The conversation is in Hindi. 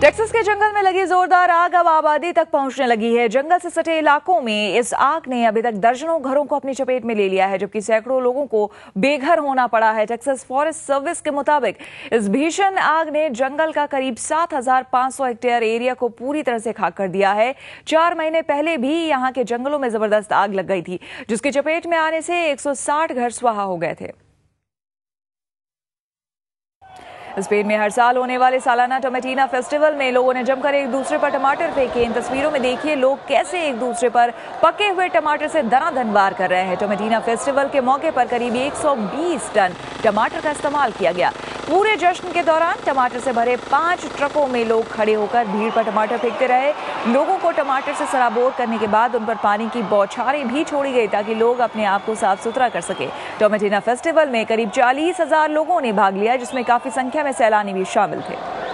टेक्सास के जंगल में लगी जोरदार आग अब आबादी तक पहुँचने लगी है। जंगल से सटे इलाकों में इस आग ने अभी तक दर्जनों घरों को अपनी चपेट में ले लिया है जबकि सैकड़ों लोगों को बेघर होना पड़ा है। टेक्सास फॉरेस्ट सर्विस के मुताबिक इस भीषण आग ने जंगल का करीब 7,500 हेक्टेयर एरिया को पूरी तरह से खाक कर दिया है। चार महीने पहले भी यहाँ के जंगलों में ज़बरदस्त आग लग गई थी जिसकी चपेट में आने से एक सौ साठ घर स्वाहा हो गए थे। स्पेन में हर साल होने वाले सालाना टमेटीना फेस्टिवल में लोगों ने जमकर एक दूसरे पर टमाटर फेंके। इन तस्वीरों में देखिए लोग कैसे एक दूसरे पर पके हुए टमाटर से दनादन वार कर रहे हैं। टमेटीना फेस्टिवल के मौके पर करीब 120 टन टमाटर का इस्तेमाल किया गया। पूरे जश्न के दौरान टमाटर से भरे पाँच ट्रकों में लोग खड़े होकर भीड़ पर टमाटर फेंकते रहे। लोगों को टमाटर से सराबोर करने के बाद उन पर पानी की बौछारें भी छोड़ी गई ताकि लोग अपने आप को साफ़ सुथरा कर सके। टोमेटिना फेस्टिवल में करीब चालीस हज़ार लोगों ने भाग लिया, जिसमें काफ़ी संख्या में सैलानी भी शामिल थे।